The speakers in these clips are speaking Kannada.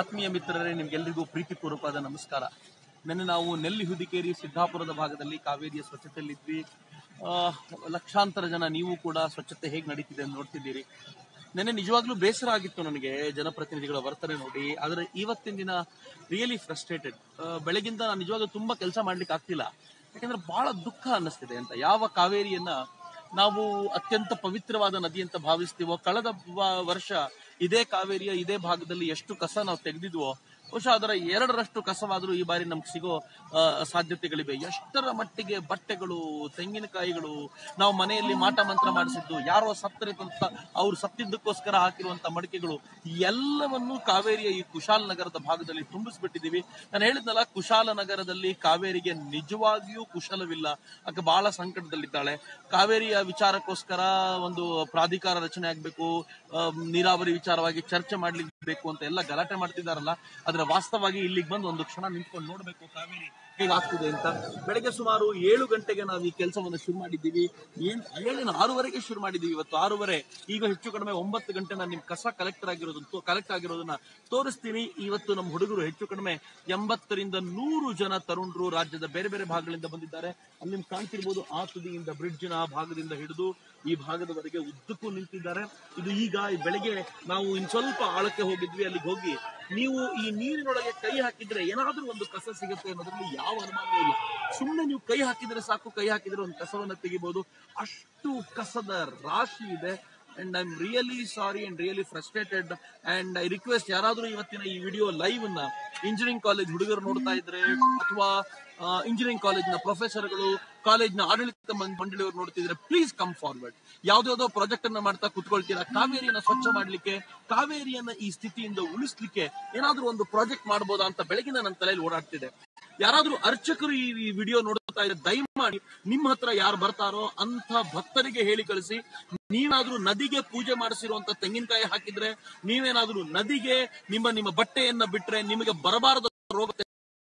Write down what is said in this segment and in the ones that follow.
ಆತ್ಮೀಯ ಮಿತ್ರರೇ ನಿಮ್ಗೆಲ್ಲರಿಗೂ ಪ್ರೀತಿಪೂರ್ವಕವಾದ ನಮಸ್ಕಾರ. ನಿನ್ನೆ ನಾವು ನೆಲ್ಲಿ ಹುದಿಕೇರಿ ಸಿದ್ದಾಪುರದ ಭಾಗದಲ್ಲಿ ಕಾವೇರಿಯ ಸ್ವಚ್ಛತೆಯಲ್ಲಿದ್ವಿ. ಲಕ್ಷಾಂತರ ಜನ ನೀವು ಕೂಡ ಸ್ವಚ್ಛತೆ ಹೇಗೆ ನಡೀತಿದೆ ಅಂತ ನೋಡ್ತಿದ್ದೀರಿ. ನೆನ್ನೆ ನಿಜವಾಗ್ಲೂ ಬೇಸರ ಆಗಿತ್ತು ನನಗೆ ಜನಪ್ರತಿನಿಧಿಗಳ ವರ್ತನೆ ನೋಡಿ. ಆದರೆ ಇವತ್ತಿನ ದಿನ ರಿಯಲಿ ಫ್ರಸ್ಟ್ರೇಟೆಡ್ ಬೆಳಗಿಂದ ನಾನು ನಿಜವಾಗ್ಲೂ ತುಂಬಾ ಕೆಲಸ ಮಾಡ್ಲಿಕ್ಕೆ ಆಗ್ತಿಲ್ಲ. ಯಾಕಂದ್ರೆ ಬಹಳ ದುಃಖ ಅನ್ನಿಸ್ತಿದೆ ಅಂತ. ಯಾವ ಕಾವೇರಿಯನ್ನ ನಾವು ಅತ್ಯಂತ ಪವಿತ್ರವಾದ ನದಿ ಅಂತ ಭಾವಿಸ್ತೀವೋ, ಕಳೆದ ವರ್ಷ ಇದೇ ಕಾವೇರಿಯ ಇದೇ ಭಾಗದಲ್ಲಿ ಎಷ್ಟು ಕಸ ನಾವು ತೆಗೆದಿದ್ವೋ ಬಹುಶಃ ಅದರ ಎರಡರಷ್ಟು ಕಸವಾದರೂ ಈ ಬಾರಿ ನಮ್ಗೆ ಸಿಗೋ ಸಾಧ್ಯತೆಗಳಿವೆ. ಎಷ್ಟರ ಮಟ್ಟಿಗೆ ಬಟ್ಟೆಗಳು ತೆಂಗಿನಕಾಯಿಗಳು ನಾವು ಮನೆಯಲ್ಲಿ ಮಾಟ ಮಂತ್ರ ಮಾಡಿಸಿದ್ದು, ಯಾರೋ ಸತ್ತರೆ ಅಂತ ಅವ್ರು ಸತ್ತಿದ್ದಕ್ಕೋಸ್ಕರ ಹಾಕಿರುವಂತ ಮಡಿಕೆಗಳು, ಎಲ್ಲವನ್ನೂ ಕಾವೇರಿಯ ಈ ಕುಶಾಲ ನಗರದ ಭಾಗದಲ್ಲಿ ತುಂಬಿಸ್ಬಿಟ್ಟಿದೀವಿ ನಾನು ಹೇಳಿದ್ನಲ್ಲ, ಕುಶಾಲ ನಗರದಲ್ಲಿ ಕಾವೇರಿಗೆ ನಿಜವಾಗಿಯೂ ಕುಶಲವಿಲ್ಲ. ಅಕ್ಕ ಬಹಳ ಸಂಕಟದಲ್ಲಿದ್ದಾಳೆ. ಕಾವೇರಿಯ ವಿಚಾರಕ್ಕೋಸ್ಕರ ಒಂದು ಪ್ರಾಧಿಕಾರ ರಚನೆ ಆಗ್ಬೇಕು ನೀರಾವರಿ ವಿಚಾರವಾಗಿ ಚರ್ಚೆ ಮಾಡ್ಲಿಕ್ಕೆ ಬೇಕು ಅಂತ ಎಲ್ಲ ಗಲಾಟೆ ಮಾಡ್ತಿದಾರಲ್ಲ ಆದ್ರೆ ವಾಸ್ತವವಾಗಿ ಇಲ್ಲಿಗೆ ಬಂದು ಒಂದು ಕ್ಷಣ ನಿಂತ್ಕೊಂಡು ನೋಡ್ಬೇಕು ಕಾವೇರಿ ಹೇಗಾಗ್ತಿದೆ ಅಂತ. ಬೆಳಗ್ಗೆ ಸುಮಾರು ಏಳು ಗಂಟೆಗೆ ನಾವು ಈ ಕೆಲಸವನ್ನು ಶುರು ಮಾಡಿದ್ದೀವಿ. ಏನ್ ಏಳಿನ ಆರೂವರೆಗೆ ಶುರು ಮಾಡಿದ್ದೀವಿ ಇವತ್ತು. ಆರೂವರೆ, ಈಗ ಹೆಚ್ಚು ಕಡಿಮೆ ಒಂಬತ್ತು ಗಂಟೆ ನಾನು ನಿಮ್ ಕಸ ಕಲೆಕ್ಟರ್ ಆಗಿರೋದನ್ನ ಕಲೆಕ್ಟ್ ಆಗಿರೋದನ್ನ ತೋರಿಸ್ತೀನಿ. ಇವತ್ತು ನಮ್ಮ ಹುಡುಗರು ಹೆಚ್ಚು ಕಡಿಮೆ ಎಂಬತ್ತರಿಂದ ನೂರು ಜನ ತರುಣರು ರಾಜ್ಯದ ಬೇರೆ ಬೇರೆ ಭಾಗಗಳಿಂದ ಬಂದಿದ್ದಾರೆ. ಅಲ್ಲಿ ನಿಮ್ಗೆ ಕಾಣ್ತಿರ್ಬೋದು ಆ ತುದಿಯಿಂದ, ಬ್ರಿಡ್ಜ್ನ ಆ ಭಾಗದಿಂದ ಹಿಡಿದು ಈ ಭಾಗದವರೆಗೆ ಉದ್ದಕ್ಕೂ ನಿಂತಿದ್ದಾರೆ. ಇದು ಈಗ ಬೆಳಗ್ಗೆ ನಾವು ಇನ್ ಸ್ವಲ್ಪ ಆಳಕ್ಕೆ ಹೋಗಿದ್ವಿ. ಅಲ್ಲಿಗೆ ಹೋಗಿ ನೀವು ಈ ನೀರಿನೊಳಗೆ ಕೈ ಹಾಕಿದ್ರೆ ಏನಾದ್ರೂ ಒಂದು ಕಸ ಸಿಗುತ್ತೆ ಅನ್ನೋದ್ರಲ್ಲಿ ಯಾವ ಅನುಮಾನವೂ ಇಲ್ಲ. ಸುಮ್ಮನೆ ನೀವು ಕೈ ಹಾಕಿದ್ರೆ ಸಾಕು, ಕೈ ಹಾಕಿದ್ರೆ ಒಂದು ಕಸವನ್ನ ತೆಗಿಬಹುದು ಅಷ್ಟು ಕಸದ ರಾಶಿ ಇದೆ. And I am really sorry and really frustrated and I request ಯಾರಾದ್ರೂ ಇವತ್ತಿನ ಈ ವಿಡಿಯೋ ಲೈವ್ನ ಇಂಜಿನಿಯರಿಂಗ್ ಕಾಲೇಜ್ ಹುಡುಗರು ನೋಡ್ತಾ ಇದ್ರೆ ಅಥವಾ ಇಂಜಿನಿಯರಿಂಗ್ ಕಾಲೇಜ್ನ ಪ್ರೊಫೆಸರ್ಗಳು ಕಾಲೇಜ್ನ ಆಡಳಿತ ಮಂಡಳಿಯವರು ನೋಡ್ತಿದ್ರೆ ಪ್ಲೀಸ್ ಕಮ್ ಫಾರ್ವರ್ಡ್ ಯಾವ್ದಾವ್ದೋ ಪ್ರಾಜೆಕ್ಟ್ ಅನ್ನ ಮಾಡ್ತಾ ಕುತ್ಕೊಳ್ತೀರಾ? ಕಾವೇರಿಯನ್ನ ಸ್ವಚ್ಛ ಮಾಡ್ಲಿಕ್ಕೆ, ಕಾವೇರಿಯನ್ನ ಈ ಸ್ಥಿತಿಯಿಂದ ಉಳಿಸ್ಲಿಕ್ಕೆ ಏನಾದ್ರೂ ಒಂದು ಪ್ರಾಜೆಕ್ಟ್ ಮಾಡಬಹುದಾ ಅಂತ ಬೆಳಗಿನ ನನ್ನ ತಲೆಯಲ್ಲಿ ಓಡಾಡ್ತಿದೆ. ಯಾರಾದ್ರೂ ಅರ್ಚಕರು ಈ ವಿಡಿಯೋ ನೋಡ್ತಾ ಇದ್ರೆ ದಯಮಾಡಿ ನಿಮ್ಮ ಹತ್ರ ಯಾರು ಬರ್ತಾರೋ ಅಂತ ಭಕ್ತರಿಗೆ ಹೇಳಿ ಕಳಿಸಿ. ನೀವಾದ್ರೂ ನದಿಗೆ ಪೂಜೆ ಮಾಡಿಸಿರುವಂತ ತೆಂಗಿನಕಾಯಿ ಹಾಕಿದ್ರೆ ನೀವೇನಾದ್ರೂ ನದಿಗೆ ನಿಮ್ಮ ನಿಮ್ಮ ಬಟ್ಟೆಯನ್ನ ಬಿಟ್ರೆ ನಿಮಗೆ ಬರಬಾರದ ರೋಗ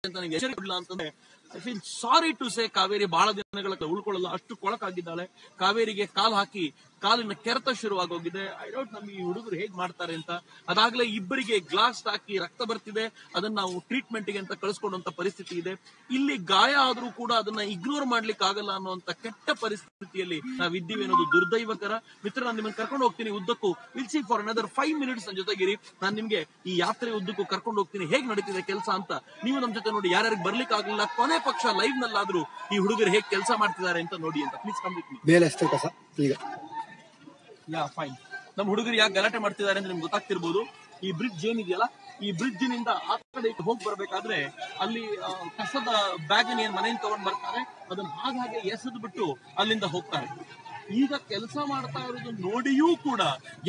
ಅಂತ ನನಗೆ ಎಚ್ಚರಿಕೆ ಅಂತಂದ್ರೆ I feel sorry to say Kaveri ಬಹಳ ದಿನಗಳ ಉಳ್ಕೊಳ್ಳಲ್ಲ ಅಷ್ಟು ಕೊಳಕಾಗಿದ್ದಾಳೆ. ಕಾವೇರಿಗೆ ಕಾಲ್ ಹಾಕಿ ಕಾಲಿನ ಕೆರೆತ ಶುರುವಾಗೋಗಿದೆ. ಐ ಡೋಂಟ್ ನಮ್ ಈ ಹುಡುಗರು ಹೇಗ್ ಮಾಡ್ತಾರೆ ಅಂತ. ಅದಾಗ್ಲೇ ಇಬ್ಬರಿಗೆ ಗ್ಲಾಸ್ ಹಾಕಿ ರಕ್ತ ಬರ್ತಿದೆ. ಅದನ್ನ ನಾವು ಟ್ರೀಟ್ಮೆಂಟ್ಗೆ ಅಂತ ಕಳಿಸ್ಕೊಂಡಂತ ಪರಿಸ್ಥಿತಿ ಇದೆ. ಇಲ್ಲಿ ಗಾಯ ಆದ್ರೂ ಕೂಡ ಅದನ್ನ ಇಗ್ನೋರ್ ಮಾಡ್ಲಿಕ್ಕೆ ಆಗಲ್ಲ ಅನ್ನುವಂತ ಕೆಟ್ಟ ಪರಿಸ್ಥಿತಿಯಲ್ಲಿ ನಾವಿದ್ದೀವಿ ಅನ್ನೋದು ದುರ್ದೈವಕರ. ಮಿತ್ರ, ನಾನು ನಿಮ್ಗೆ ಕರ್ಕೊಂಡು ಹೋಗ್ತೀನಿ ಉದ್ದಕ್ಕೂ. Will see for another five minutes ನನ್ನ ಜೊತೆಗಿರಿ. ನಾನು ನಿಮ್ಗೆ ಈ ಯಾತ್ರೆ ಉದ್ದಕ್ಕೂ ಕರ್ಕೊಂಡು ಹೋಗ್ತೀನಿ. ಹೇಗ್ ನಡೀತಿದೆ ಕೆಲಸ ಅಂತ ನೀವು ನಮ್ ಜೊತೆ ನೋಡಿ. ಯಾರ್ಯಾರಿಗೆ ಬರ್ಲಿಕ್ಕೆ ಆಗಲಿಲ್ಲ, ಕೊನೆ ಪಕ್ಷ ಲೈವ್ ನಲ್ಲಾದ್ರೂ ಈ ಹುಡುಗರು ಹೇಗ್ ಕೆಲಸ ಮಾಡ್ತಿದ್ದಾರೆ ಅಂತ ನೋಡಿ ಅಂತ. ಪ್ಲೀಸ್ ಕಂಪ್ಲೀಟ್ ವಿತ್ ಅಷ್ಟೇ ಕಸ. ಈಗ. ಯಾ ಫೈನ್ ನಮ್ಮ ಹುಡುಗರು ಯಾಕೆ ಗಲಾಟೆ ಮಾಡ್ತಿದ್ದಾರೆ ಅಂದ್ರೆ ನಿಮ್ಗೆ ಗೊತ್ತಾಗ್ತಿರ್ಬೋದು. ಈ ಬ್ರಿಡ್ಜ್ ಏನಿದೆಯಲ್ಲ ಈ ಬ್ರಿಡ್ಜ್ನಿಂದ ಆ ಕಡೆ ಹೋಗಿ ಬರ್ಬೇಕಾದ್ರೆ ಅಲ್ಲಿ ಕಸದ ಬ್ಯಾಗ್ ಏನ್ ಮನೆಯಿಂದ ತಗೊಂಡ್ ಬರ್ತಾರೆ, ಅದನ್ನ ಹಾಗಾಗಿ ಎಸೆದ್ ಬಿಟ್ಟು ಅಲ್ಲಿಂದ ಹೋಗ್ತಾರೆ. ಈಗ ಕೆಲಸ ಮಾಡ್ತಾ ಇರೋದು ನೋಡಿಯೂ ಕೂಡ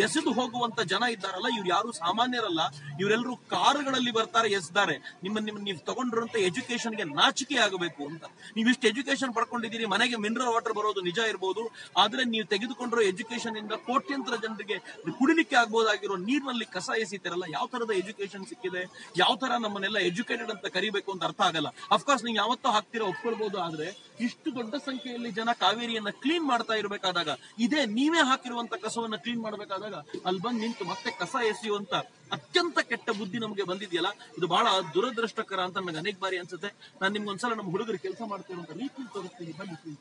ಎಸೆದು ಹೋಗುವಂತ ಜನ ಇದ್ದಾರಲ್ಲ, ಇವ್ರು ಯಾರು ಸಾಮಾನ್ಯರಲ್ಲ. ಇವರೆಲ್ಲರೂ ಕಾರುಗಳಲ್ಲಿ ಬರ್ತಾರೆ ಎಸ್ದಾರೆ ನಿಮ್ಮ ನಿಮ್ಮ, ನೀವು ತಗೊಂಡಿರುವಂತ ಎಜುಕೇಶನ್ಗೆ ನಾಚಿಕೆ ಆಗಬೇಕು ಅಂತ. ನೀವು ಇಷ್ಟು ಎಜುಕೇಶನ್ ಪಡ್ಕೊಂಡಿದ್ದೀರಿ, ಮನೆಗೆ ಮಿನರಲ್ ವಾಟರ್ ಬರೋದು ನಿಜ ಇರ್ಬೋದು. ಆದ್ರೆ ನೀವು ತೆಗೆದುಕೊಂಡಿರೋ ಎಜುಕೇಶನ್ ಇಂದ ಕೋಟ್ಯಂತರ ಜನರಿಗೆ ಕುಡಿಲಿಕ್ಕೆ ಆಗ್ಬೋದಾಗಿರೋ ನೀರಿನಲ್ಲಿ ಕಸ ಎಸಿತಾರಲ್ಲ, ಯಾವ ತರದ ಎಜುಕೇಶನ್ ಸಿಕ್ಕಿದೆ? ಯಾವ ತರ ನಮ್ಮನ್ನೆಲ್ಲ ಎಜುಕೇಟೆಡ್ ಅಂತ ಕರಿಬೇಕು ಅಂತ ಅರ್ಥ ಆಗಲ್ಲ. ಅಫ್ಕೋರ್ಸ್ ನೀವು ಯಾವತ್ತೋ ಹಾಕ್ತಿರೋ ಒಪ್ಕೊಳ್ಬಹುದು ಆದ್ರೆ ಇಷ್ಟು ದೊಡ್ಡ ಸಂಖ್ಯೆಯಲ್ಲಿ ಜನ ಕಾವೇರಿಯನ್ನ ಕ್ಲೀನ್ ಮಾಡ್ತಾ ಇರಬೇಕಾದಾಗ ಇದೇ ನೀವೇ ಹಾಕಿರುವಂತ ಕಸವನ್ನ ಕ್ಲೀನ್ ಮಾಡಬೇಕಾದಾಗ ಅಲ್ಲಿ ಬಂದು ನಿಂತು ಮತ್ತೆ ಕಸ ಎಸೆಯುವಂತ ಅತ್ಯಂತ ಕೆಟ್ಟ ಬುದ್ಧಿ ನಮಗೆ ಬಂದಿದೆಯಲ್ಲ? ಇದು ಬಹಳ ದುರದೃಷ್ಟಕರ ಅಂತ ನನಗೆ ಅನೇಕ ಬಾರಿ ಅನ್ಸುತ್ತೆ. ನಾನು ನಿಮ್ಗೆ ಒಂದ್ಸಲ ನಮ್ಮ ಹುಡುಗರು ಕೆಲಸ ಮಾಡ್ತಿರುವಂತ ರೀತಿ ತೋರಿಸ್ತೀನಿ, ಬನ್ನಿ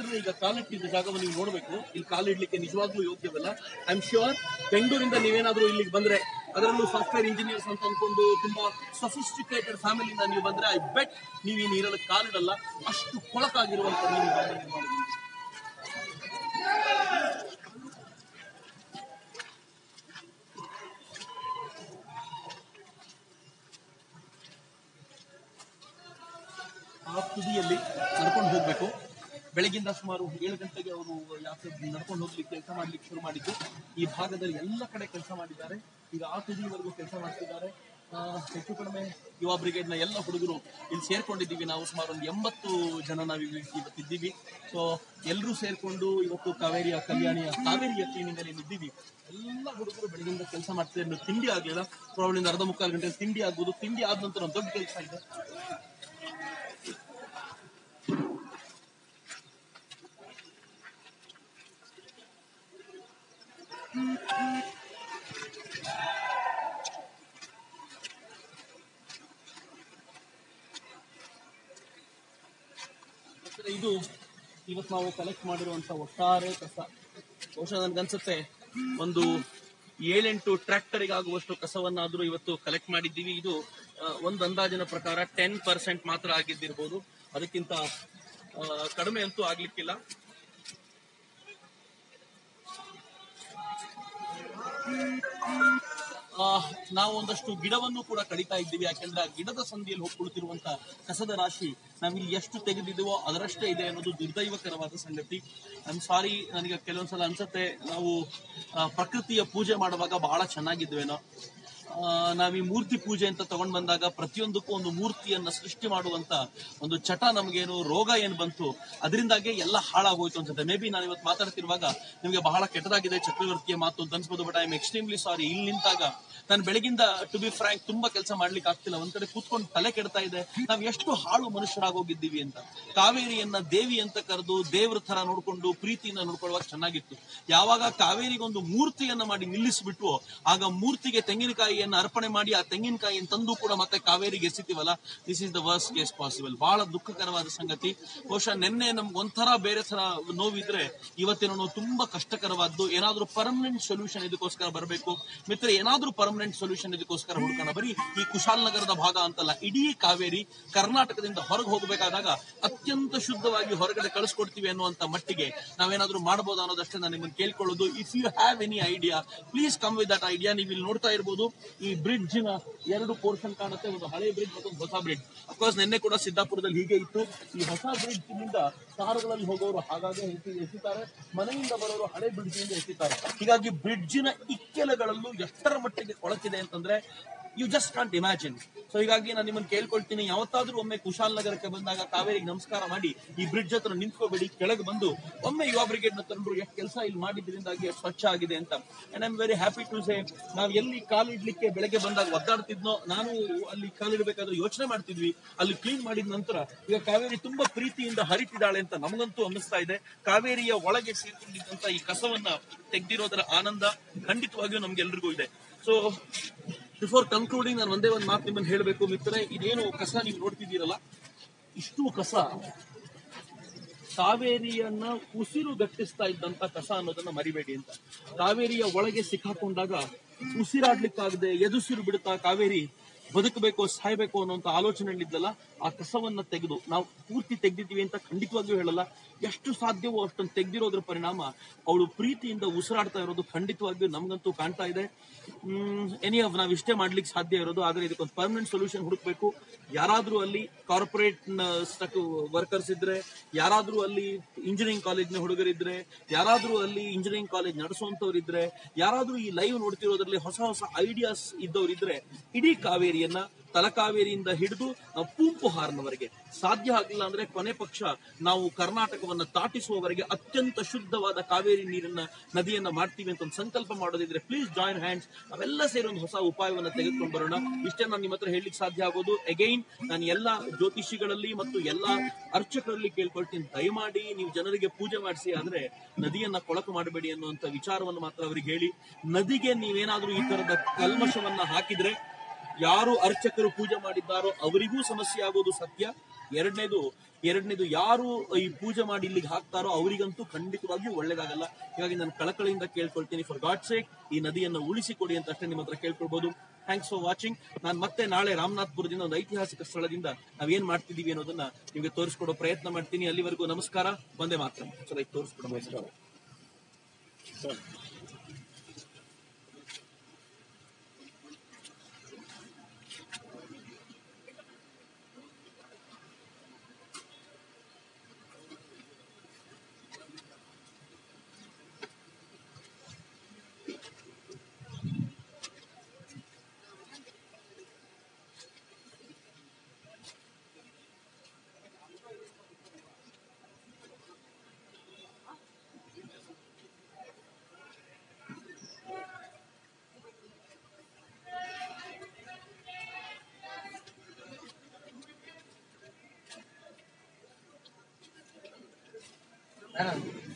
please. ಈಗ ಕಾಲಿಟ್ಟಿದ್ದ ಜಾಗವನ್ನು ನೀವು ನೋಡಬೇಕು ಇಲ್ಲಿ ಕಾಲಿಡ್ಲಿಕ್ಕೆ ನಿಜವಾಗ್ಲೂ ಯೋಗ್ಯವಲ್ಲ ಐ ಆಮ್ ಶ್ಯೂರ್ ಬೆಂಗಳೂರಿಂದ ನೀವೇನಾದ್ರೂ ಇಲ್ಲಿಗೆ ಬಂದ್ರೆ ಅದರಲ್ಲೂ ಸಾಫ್ಟ್ವೇರ್ ಇಂಜಿನಿಯರ್ಸ್ ಅಂತ ಅಂದ್ಕೊಂಡು ತುಂಬಾ ಸಫಿಸ್ಟಿಕೇಟೆಡ್ ಫ್ಯಾಮಿಲಿಯಿಂದ ನೀವು ಬಂದ್ರೆ ಐ ಬೆಟ್ ನೀವು ಈ ನೀರಲ್ಲಿ ಕಾಲಿಡಲ್ಲ ಅಷ್ಟು ಕೊಳಕಾಗಿರುವಂತ ಮಾಡಿದ್ದೀರಿ. ಆ ತುದಿಯಲ್ಲಿ ನಡ್ಕೊಂಡು ಹೋಗ್ಬೇಕು ಬೆಳಗಿಂದ ಸುಮಾರು ಏಳು ಗಂಟೆಗೆ ಅವರು ಯಾತ್ರೆ ನಡ್ಕೊಂಡು ಹೋಗ್ಲಿಕ್ಕೆ ಕೆಲಸ ಮಾಡ್ಲಿಕ್ಕೆ ಶುರು ಮಾಡಿದ್ದು. ಈ ಭಾಗದಲ್ಲಿ ಎಲ್ಲ ಕಡೆ ಕೆಲಸ ಮಾಡಿದ್ದಾರೆ. ಈಗ ಆ ತುದಿವರೆಗೂ ಕೆಲಸ ಮಾಡ್ತಿದ್ದಾರೆ. ಹೆಚ್ಚು ಕಡಿಮೆ ಯುವ ಬ್ರಿಗೇಡ್ನ ಎಲ್ಲ ಹುಡುಗರು ಇಲ್ಲಿ ಸೇರ್ಕೊಂಡಿದ್ದೀವಿ. ನಾವು ಸುಮಾರು ಒಂದು ಎಂಬತ್ತು ಜನ ನಾವು ಇವತ್ತಿದ್ದೀವಿ. ಸೊ ಎಲ್ಲರೂ ಸೇರ್ಕೊಂಡು ಇವತ್ತು ಕಾವೇರಿಯ ಕಲ್ಯಾಣಿಯ ಕಾವೇರಿಯ ಟೀಮಿಂದ ಅಲ್ಲಿ ಇದ್ದೀವಿ. ಎಲ್ಲ ಹುಡುಗರು ಬೆಳಗಿಂದ ಕೆಲಸ ಮಾಡ್ತಿದ್ದಾರೆ. ತಿಂಡಿ ಆಗಲಿಲ್ಲ. ಪ್ರಾಬ್ಲಿಂದ ಅರ್ಧ ಮುಕ್ಕಾಲು ಗಂಟೆ ತಿಂಡಿ ಆಗ್ಬೋದು. ತಿಂಡಿ ಆದ ನಂತರ ಒಂದು ದೊಡ್ಡ ಕೆಲಸ ಇದೆ. ಇದು ಇವತ್ತು ನಾವು ಕಲೆಕ್ಟ್ ಮಾಡಿರುವಂತ ಒಟ್ಟಾರೆ ಕಸ. ಬಹುಶಃ ನನ್ಗನ್ಸುತ್ತೆ ಒಂದು ಏಳೆಂಟು ಟ್ರ್ಯಾಕ್ಟರಿಗಾಗುವಷ್ಟು ಆಗುವಷ್ಟು ಕಸವನ್ನಾದ್ರೂ ಇವತ್ತು ಕಲೆಕ್ಟ್ ಮಾಡಿದ್ದೀವಿ. ಇದು ಒಂದು ಅಂದಾಜಿನ ಪ್ರಕಾರ ಟೆನ್ ಪರ್ಸೆಂಟ್ ಮಾತ್ರ ಆಗಿದ್ದಿರ್ಬೋದು. ಅದಕ್ಕಿಂತ ಕಡಿಮೆ ಅಂತೂ ಆಗ್ಲಿಕ್ಕಿಲ್ಲ. ನಾವು ಒಂದಷ್ಟು ಗಿಡವನ್ನು ಕೂಡ ಕಡಿತಾ ಇದ್ದೀವಿ. ಯಾಕೆಂದ್ರೆ ಗಿಡದ ಸಂದಿಯಲ್ಲಿ ಹೋಗ್ಕೊಳ್ತಿರುವಂತ ಕಸದ ರಾಶಿ ನಾವಿಲ್ಲಿ ಎಷ್ಟು ತೆಗೆದಿದ್ದೀವೋ ಅದರಷ್ಟೇ ಇದೆ ಅನ್ನೋದು ದುರ್ದೈವಕರವಾದ ಸಂಗತಿ. ಐಮ್ ಸಾರಿ ನನಗೆ ಕೆಲವೊಂದ್ಸಲ ಅನ್ಸುತ್ತೆ. ನಾವು ಪ್ರಕೃತಿಯ ಪೂಜೆ ಮಾಡುವಾಗ ಬಹಳ ಚೆನ್ನಾಗಿದ್ವೇನೋ. ನಾವ್ ಈ ಮೂರ್ತಿ ಪೂಜೆ ಅಂತ ತಗೊಂಡ್ ಬಂದಾಗ ಪ್ರತಿಯೊಂದಕ್ಕೂ ಒಂದು ಮೂರ್ತಿಯನ್ನ ಸೃಷ್ಟಿ ಮಾಡುವಂತ ಒಂದು ಚಟ ನಮ್ಗೇನು ರೋಗ ಏನ್ ಬಂತು, ಅದರಿಂದಾಗೆ ಎಲ್ಲ ಹಾಳಾಗೋಯ್ತು ಅನ್ಸುತ್ತೆ. ಮೇ ಬಿ ನಾನು ಇವತ್ತು ಮಾತಾಡ್ತಿರುವಾಗ ನಿಮಗೆ ಬಹಳ ಕೆಟ್ಟದಾಗಿದೆ ಚಕ್ರವರ್ತಿಯ ಮಾತು ಅಂತ ಅನ್ಸ್ಬೋದು but I am extremely sorry ಇಲ್ಲಿ ನಿಂತಾಗ ನಾನು ಬೆಳಗಿಂದ ಟು ಬಿ ಫ್ರಾಂಕ್ ತುಂಬಾ ಕೆಲಸ ಮಾಡ್ಲಿಕ್ಕೆ ಆಗ್ತಿಲ್ಲ. ಒಂದ್ ಕಡೆ ಕೂತ್ಕೊಂಡು ತಲೆ ಕೆಡ್ತಾ ಇದೆ. ನಾವ್ ಎಷ್ಟು ಹಾಳು ಮನುಷ್ಯರಾಗೋಗಿದ್ದೀವಿ ಅಂತ. ಕಾವೇರಿಯನ್ನ ದೇವಿ ಅಂತ ಕರೆದು ದೇವ್ರ ತರ ನೋಡ್ಕೊಂಡು ಪ್ರೀತಿಯನ್ನ ನೋಡ್ಕೊಳ್ಳುವಾಗ ಚೆನ್ನಾಗಿತ್ತು. ಯಾವಾಗ ಕಾವೇರಿಗೊಂದು ಮೂರ್ತಿಯನ್ನ ಮಾಡಿ ನಿಲ್ಲಿಸ್ಬಿಟ್ವೋ, ಆಗ ಮೂರ್ತಿಗೆ ತೆಂಗಿನಕಾಯಿಯನ್ನ ಅರ್ಪಣೆ ಮಾಡಿ ಆ ತೆಂಗಿನಕಾಯಿಯನ್ನು ತಂದು ಕೂಡ ಮತ್ತೆ ಕಾವೇರಿಗೆ ಎಸಿತೀವಲ್ಲ? This is the worst case possible ಬಹಳ ದುಃಖಕರವಾದ ಸಂಗತಿ. ಬಹುಶಃ ನಿನ್ನೆ ನಮ್ಗೆ ಒಂಥರ ಬೇರೆ ತರ ನೋವಿದ್ರೆ ಇವತ್ತಿನ ನೋವು ತುಂಬಾ ಕಷ್ಟಕರವಾದ್ದು. ಏನಾದ್ರೂ ಪರ್ಮನೆಂಟ್ ಸೊಲ್ಯೂಷನ್ ಇದಕ್ಕೋಸ್ಕರ ಬರಬೇಕು. ಮಿತ್ರ ಏನಾದ್ರೂ ಪರ್ಮನೆಂಟ್ ಸೊಲ್ಯೂಷನ್ ಇದಕ್ಕೋಸ್ಕರ ಹುಡುಕೋಣ. ಬರೀ ಈ ಕುಶಾಲನಗರದ ಭಾಗ ಅಂತಲ್ಲ, ಇಡೀ ಕಾವೇರಿ ಕರ್ನಾಟಕದಿಂದ ಹೊರಗೆ ಹೋಗಬೇಕಾದಾಗ ಅತ್ಯಂತ ಶುದ್ಧವಾಗಿ ಹೊರಗಡೆ ಕಳಿಸ್ಕೊಡ್ತೀವಿ ಅನ್ನುವಂತ ಮಟ್ಟಿಗೆ ನಾವೇನಾದ್ರೂ ಮಾಡಬಹುದು ಅನ್ನೋದಷ್ಟೇ ನಾನು ನಿಮ್ಮನ್ನು ಕೇಳ್ಕೊಳ್ಳೋದು. If you have any idea please come with that idea ನೀವು ಇಲ್ಲಿ ನೋಡ್ತಾ ಇರ್ಬೋದು. ಈ ಬ್ರಿಡ್ಜ್ನ ಎರಡು ಪೋರ್ಷನ್ ಕಾಣುತ್ತೆ, ಒಂದು ಹಳೆ ಬ್ರಿಡ್ಜ್ ಮತ್ತೊಂದು ಹೊಸ ಬ್ರಿಡ್ಜ್ ಅಫ್ಕೋರ್ಸ್ ನಿನ್ನೆ ಕೂಡ ಸಿದ್ದಾಪುರದಲ್ಲಿ ಹೀಗೆ ಇತ್ತು. ಈ ಹೊಸ ಬ್ರಿಡ್ಜ್ನಿಂದ ಕಾರುಗಳಲ್ಲಿ ಹೋಗೋರು ಹಾಗಾಗಿ ಎಸಿ ಎಸಿತಾರೆ, ಮನೆಯಿಂದ ಬರೋರು ಹಳೆ ಬ್ರಿಡ್ಜ್ನಿಂದ ಎಸಿತಾರೆ. ಹೀಗಾಗಿ ಬ್ರಿಡ್ಜಿನ ಇಕ್ಕೆಲಗಳಲ್ಲೂ ಎಷ್ಟರ ಮಟ್ಟಿಗೆ ಕೊಳಕಿದೆ ಅಂತಂದ್ರೆ you just can't imagine so ಹೀಗಾಗಿ ನಾನು ನಿಮ್ಮನ್ನು ಕೇಳ್ಕೊಳ್ತೀನಿ. ಯಾವತ್ತಾದ್ರೂ ಒಮ್ಮೆ ಕುಶಾಲ್ ನಗರಕ್ಕೆ ಬಂದಾಗ ಕಾವೇರಿಗೆ ನಮಸ್ಕಾರ ಮಾಡಿ, ಈ ಬ್ರಿಡ್ಜ್ ಹತ್ರ ನಿಂತ್ಕೋಬೇಡಿ, ಕೆಳಗೆ ಬಂದು ಒಮ್ಮೆ ಯುವ ಬ್ರಿಗೇಡ್ನ ತಂದ್ರು ಎಷ್ಟು ಕೆಲಸ ಇಲ್ಲಿ ಮಾಡಿದ್ರಿಂದಾಗಿ ಎಷ್ಟು ಸ್ವಚ್ಛ ಆಗಿದೆ ಅಂತ. And I am very happy to say ನಾವು ಎಲ್ಲಿ ಕಾಲಿಡ್ಲಿಕ್ಕೆ ಬೆಳಗ್ಗೆ ಬಂದಾಗ ಒದ್ದಾಡ್ತಿದ್ನೋ, ನಾನು ಅಲ್ಲಿ ಕಾಲಿಡಬೇಕಾದ್ರೆ ಯೋಚನೆ ಮಾಡ್ತಿದ್ವಿ. ಅಲ್ಲಿ ಕ್ಲೀನ್ ಮಾಡಿದ ನಂತರ ಈಗ ಕಾವೇರಿ ತುಂಬಾ ಪ್ರೀತಿಯಿಂದ ಹರಿತಿದ್ದಾಳೆ ಅಂತ ನಮಗಂತೂ ಅನ್ನಿಸ್ತಾ ಇದೆ. ಕಾವೇರಿಯ ಒಳಗೆ ಸೇರ್ಕೊಂಡಿದ್ದಂತ ಈ ಕಸವನ್ನ ತೆಗ್ದಿರೋದರ ಆನಂದ ಖಂಡಿತವಾಗಿಯೂ ನಮ್ಗೆಲ್ರಿಗೂ ಇದೆ. ಸೊ ಬಿಫೋರ್ ಕನ್ಕ್ಲೂಡಿಂಗ್ ನಾನು ಒಂದೇ ಒಂದು ಮಾತು ನಿಮ್ಮನ್ನು ಹೇಳಬೇಕು. ಮಿತ್ರರೆ, ಇದೇನು ಕಸ ನೀವು ನೋಡ್ತಿದ್ದೀರಲ್ಲ? ಇಷ್ಟು ಕಸ ಕಾವೇರಿಯನ್ನ ಉಸಿರು ಗಟ್ಟಿಸ್ತಾ ಇದ್ದಂತ ಕಸ ಅನ್ನೋದನ್ನ ಮರಿಬೇಡಿ ಅಂತ. ಕಾವೇರಿಯ ಒಳಗೆ ಸಿಕ್ಕಾಕೊಂಡಾಗ ಉಸಿರಾಡ್ಲಿಕ್ಕಾಗದೆ ಎದುಸಿರು ಬಿಡುತ್ತಾ ಕಾವೇರಿ ಬದುಕಬೇಕು, ಸಾಯ್ಬೇಕು ಅನ್ನೋಂತ ಆಲೋಚನೆಗಳಿದ್ದಲ್ಲ ಆ ಕಸವನ್ನ ತೆಗೆದು ನಾವು ಪೂರ್ತಿ ತೆಗೆದಿದ್ದೀವಿ ಅಂತ ಖಂಡಿತವಾಗಿಯೂ ಹೇಳಲ್ಲ. ಎಷ್ಟು ಸಾಧ್ಯವೋ ಅಷ್ಟೊಂದು ತೆಗ್ದಿರೋದ್ರ ಪರಿಣಾಮ ಅವಳು ಪ್ರೀತಿಯಿಂದ ಉಸಿರಾಡ್ತಾ ಇರೋದು ಖಂಡಿತವಾಗಿಯೂ ನಮ್ಗಂತೂ ಕಾಣ್ತಾ ಇದೆ. ಎನಿ ಆಫ್ ನಾವು ಇಷ್ಟೇ ಮಾಡ್ಲಿಕ್ಕೆ ಸಾಧ್ಯ ಇರೋದು, ಆದರೆ ಇದಕ್ಕೊಂದು ಪರ್ಮನೆಂಟ್ ಸೊಲ್ಯೂಷನ್ ಹುಡುಕ್ಬೇಕು. ಯಾರಾದ್ರೂ ಅಲ್ಲಿ ಕಾರ್ಪೊರೇಟ್ ವರ್ಕರ್ಸ್ ಇದ್ರೆ, ಯಾರಾದ್ರೂ ಅಲ್ಲಿ ಇಂಜಿನಿಯರಿಂಗ್ ಕಾಲೇಜ್ನ ಹುಡುಗರಿದ್ರೆ ಯಾರಾದ್ರೂ ಅಲ್ಲಿ ಇಂಜಿನಿಯರಿಂಗ್ ಕಾಲೇಜ್ ನಡೆಸುವಂತವ್ರು ಇದ್ರೆ ಯಾರಾದ್ರೂ ಈ ಲೈವ್ ನೋಡ್ತಿರೋದ್ರಲ್ಲಿ ಹೊಸ ಹೊಸ ಐಡಿಯಾಸ್ ಇದ್ದವರಿದ್ರೆ, ಇಡೀ ಕಾವೇರಿಯನ್ನ ತಲಕಾವೇರಿಯಿಂದ ಹಿಡಿದು ಪೂಂಪು ಪೂಂಪುಹಾರ್ನವರೆಗೆ ಸಾಧ್ಯ ಆಗಲಿಲ್ಲ ಅಂದ್ರೆ ಕೊನೆ ಪಕ್ಷ ನಾವು ಕರ್ನಾಟಕವನ್ನ ದಾಟಿಸುವವರೆಗೆ ಅತ್ಯಂತ ಶುದ್ಧವಾದ ಕಾವೇರಿ ನೀರನ್ನ, ನದಿಯನ್ನ ಮಾಡ್ತೀವಿ ಅಂತ ಒಂದು ಸಂಕಲ್ಪ ಮಾಡೋದಿದ್ರೆ ಪ್ಲೀಸ್ ಜಾಯಿನ್ ಹ್ಯಾಂಡ್ಸ್ ನಾವೆಲ್ಲ ಸೇರಿ ಒಂದು ಹೊಸ ಉಪಾಯವನ್ನ ತೆಗೆದುಕೊಂಡು ಬರೋಣ. ಇಷ್ಟೇ ನಾನು ನಿಮ್ಮ ಹತ್ರ ಹೇಳಲಿಕ್ಕೆ ಸಾಧ್ಯ ಆಗೋದು. ಅಗೈನ್ ನಾನು ಎಲ್ಲ ಜ್ಯೋತಿಷಿಗಳಲ್ಲಿ ಮತ್ತು ಎಲ್ಲ ಅರ್ಚಕರಲ್ಲಿ ಕೇಳ್ಕೊಳ್ತೀನಿ. ದಯಮಾಡಿ ನೀವು ಜನರಿಗೆ ಪೂಜೆ ಮಾಡಿಸಿ ಅಂದ್ರೆ ನದಿಯನ್ನ ಕೊಳಕು ಮಾಡಬೇಡಿ ಅನ್ನುವಂತ ವಿಚಾರವನ್ನು ಮಾತ್ರ ಅವರಿಗೆ ಹೇಳಿ. ನದಿಗೆ ನೀವೇನಾದ್ರೂ ಈ ತರದ ಕಲ್ಮಶವನ್ನ ಹಾಕಿದ್ರೆ ಯಾರು ಅರ್ಚಕರು ಪೂಜೆ ಮಾಡಿದ್ದಾರೋ ಅವರಿಗೂ ಸಮಸ್ಯೆ ಆಗೋದು ಸತ್ಯ. ಎರಡನೇದು ಎರಡನೇದು ಯಾರು ಈ ಪೂಜೆ ಮಾಡಿ ಇಲ್ಲಿಗೆ ಹಾಕ್ತಾರೋ ಅವರಿಗಂತೂ ಖಂಡಿತವಾಗಿಯೂ ಒಳ್ಳೇದಾಗಲ್ಲ. ಹೀಗಾಗಿ ನಾನು ಕಳಕಳಿಯಿಂದ ಕೇಳ್ಕೊಳ್ತೀನಿ. ಫಾರ್ ಗಾಡ್ ಸೇಕ್ ಈ ನದಿಯನ್ನು ಉಳಿಸಿಕೊಡಿ ಅಂತ ಅಷ್ಟೇ ನಿಮ್ಮ ಹತ್ರ ಕೇಳ್ಕೊಳ್ಬಹುದು ಥ್ಯಾಂಕ್ಸ್ ಫಾರ್ ವಾಚಿಂಗ್ ನಾನು ಮತ್ತೆ ನಾಳೆ ರಾಮನಾಥ್ಪುರದಿಂದ ಒಂದು ಐತಿಹಾಸಿಕ ಸ್ಥಳದಿಂದ ನಾವೇನ್ ಮಾಡ್ತಿದೀವಿ ಅನ್ನೋದನ್ನ ನಿಮಗೆ ತೋರಿಸ್ಕೊಡೋ ಪ್ರಯತ್ನ ಮಾಡ್ತೀನಿ. ಅಲ್ಲಿವರೆಗೂ ನಮಸ್ಕಾರ. ಬಂದೇ ಮಾತ್ರ ಚೆನ್ನಾಗಿ ತೋರಿಸ್ಕೊಡೋ ನಮಸ್ಕಾರ Yeah.